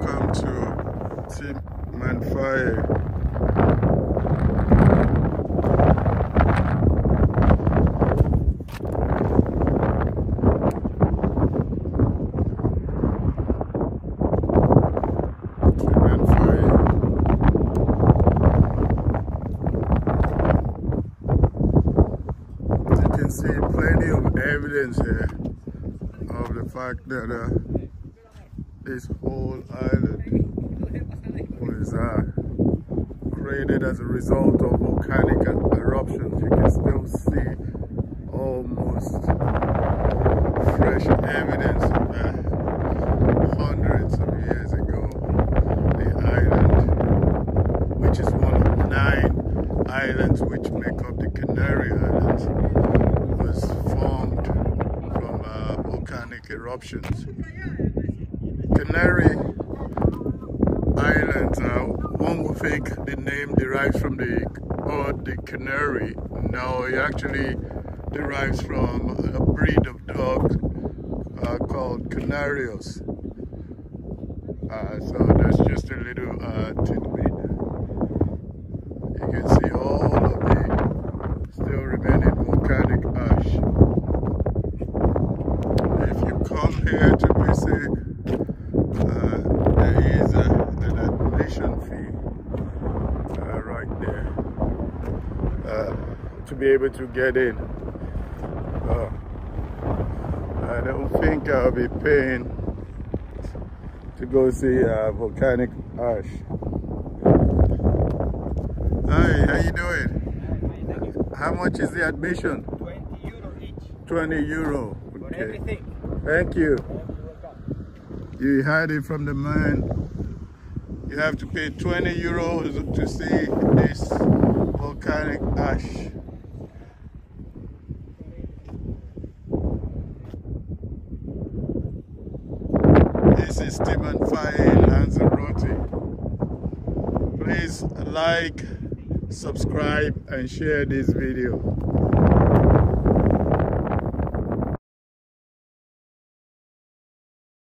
Welcome to Team Manfire. You can see plenty of evidence here of the fact that uh, this whole island was uh, created as a result of volcanic eruptions. You can still see almost fresh evidence of that hundreds of years ago. The island, which is one of nine islands which make up the Canary Islands, was formed from uh, volcanic eruptions. Canary Islands, uh, one would think the name derives from the bird, the canary. No, it actually derives from a breed of dogs uh, called Canarios. Uh, so that's just a little uh, tidbit. You can see all of the still remaining volcanic ash. If you come here to visit, uh, there is a, an admission fee uh, right there uh, to be able to get in. Uh, I don't think I'll be paying to go see uh, volcanic ash. Hi, how you doing? How much is the admission? 20 euro each 20 euro. for Okay. everything. Thank you. You heard it from the man. You have to pay 20 euros to see this volcanic ash. This is Timanfaya Lanzarote. Please like, subscribe, and share this video.